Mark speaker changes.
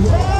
Speaker 1: Yeah.